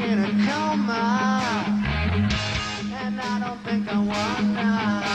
in a coma, and I don't think I wanna.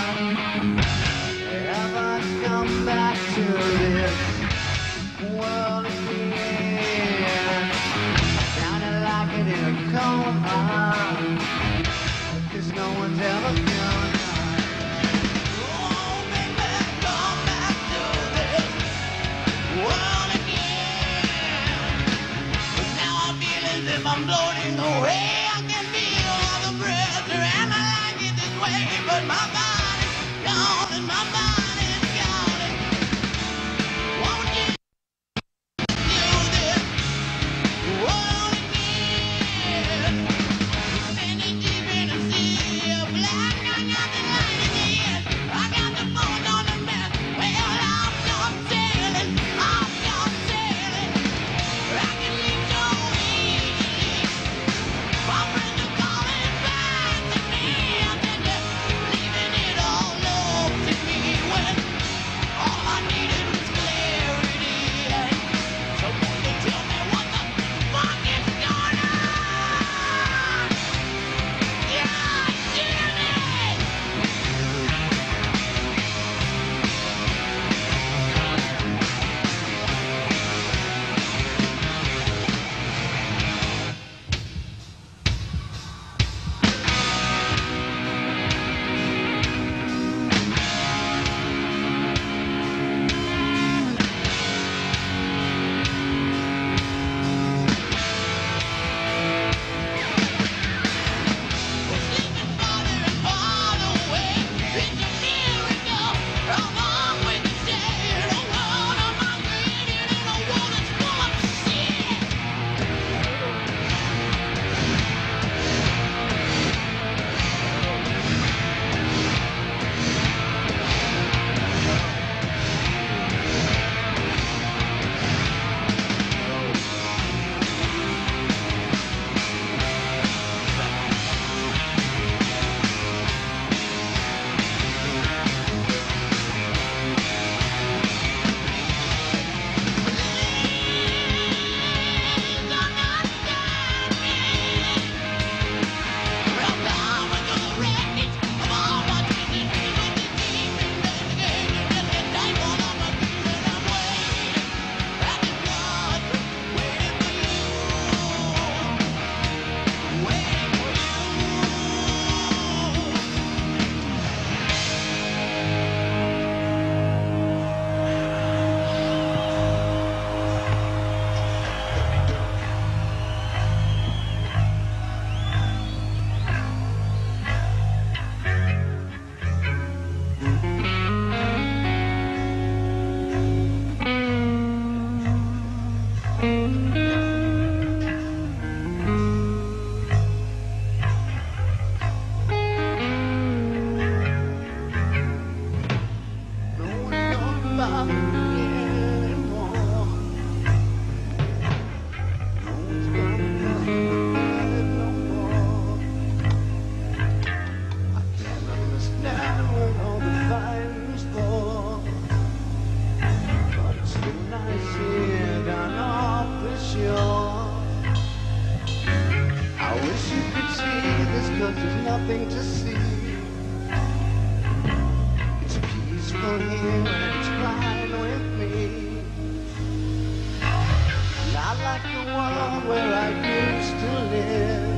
like the one where I used to live.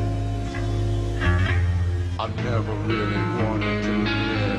I never really wanted to live.